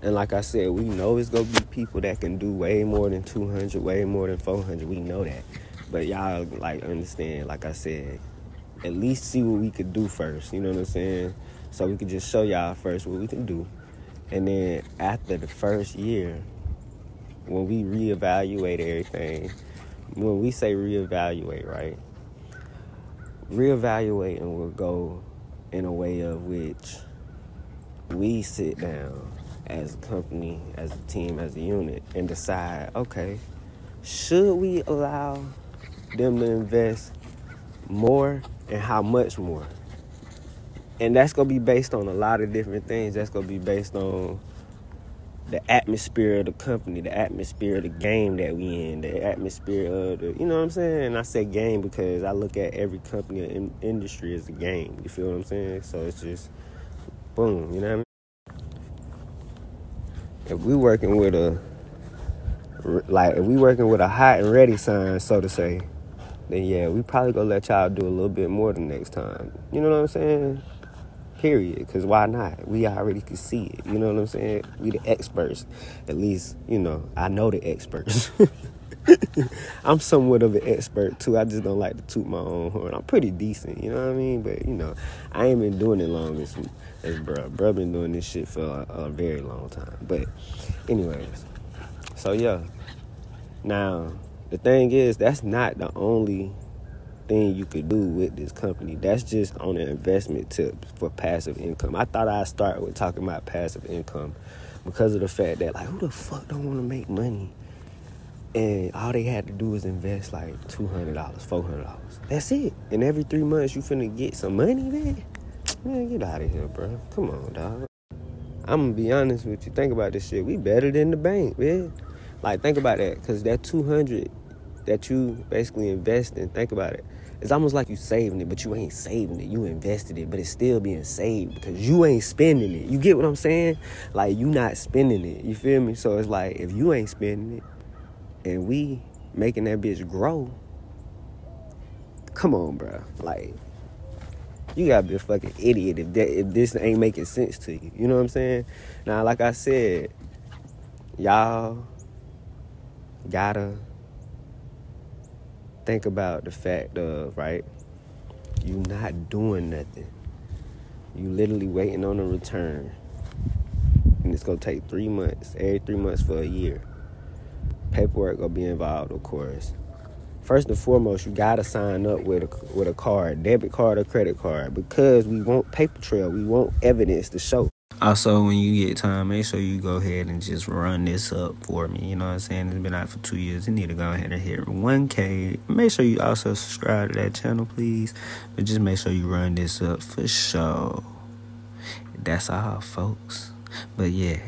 And like I said, we know it's gonna be people that can do way more than 200, way more than 400. We know that. But y'all like understand, like I said, at least see what we could do first. You know what I'm saying? So we could just show y'all first what we can do. And then after the first year, when we reevaluate everything, when we say reevaluate, right? Reevaluate and we'll go in a way of which we sit down as a company, as a team, as a unit, and decide, okay, should we allow them to invest more and how much more? And that's gonna be based on a lot of different things. That's gonna be based on the atmosphere of the company, the atmosphere of the game that we in, the atmosphere of the, you know what I'm saying? And I say game because I look at every company in industry as a game. You feel what I'm saying? So it's just boom, you know what I mean? If we working with a like if we working with a hot and ready sign, so to say, then yeah, we probably gonna let y'all do a little bit more the next time. You know what I'm saying? Period. Cause why not? We already can see it. You know what I'm saying? We the experts. At least, you know, I know the experts. I'm somewhat of an expert too. I just don't like to toot my own horn. I'm pretty decent, you know what I mean? But you know, I ain't been doing it long as as bro. Bro been doing this shit for a, a very long time. But anyways, so yeah. Now the thing is, that's not the only thing you could do with this company. That's just on an investment tip for passive income. I thought I'd start with talking about passive income because of the fact that like who the fuck don't want to make money and all they had to do was invest like $200, $400. That's it. And every three months you finna get some money, man. Man, get out of here, bro. Come on, dog. I'm gonna be honest with you. Think about this shit. We better than the bank, man. Like, think about that. Because that 200 that you basically invest in, think about it. It's almost like you saving it, but you ain't saving it. You invested it, but it's still being saved because you ain't spending it. You get what I'm saying? Like, you not spending it. You feel me? So it's like, if you ain't spending it, and we making that bitch grow, come on, bro. Like, you gotta be a fucking idiot if that if this ain't making sense to you. You know what I'm saying? Now, like I said, y'all gotta think about the fact of right, you not doing nothing. You literally waiting on a return. And it's gonna take three months, every three months for a year paperwork will be involved, of course. First and foremost, you gotta sign up with a with a card, debit card or credit card, because we want paper trail. We want evidence to show. Also, when you get time, make sure you go ahead and just run this up for me. You know what I'm saying? It's been out for two years. You need to go ahead and hit 1K. Make sure you also subscribe to that channel, please. But just make sure you run this up for sure. That's all, folks. But yeah.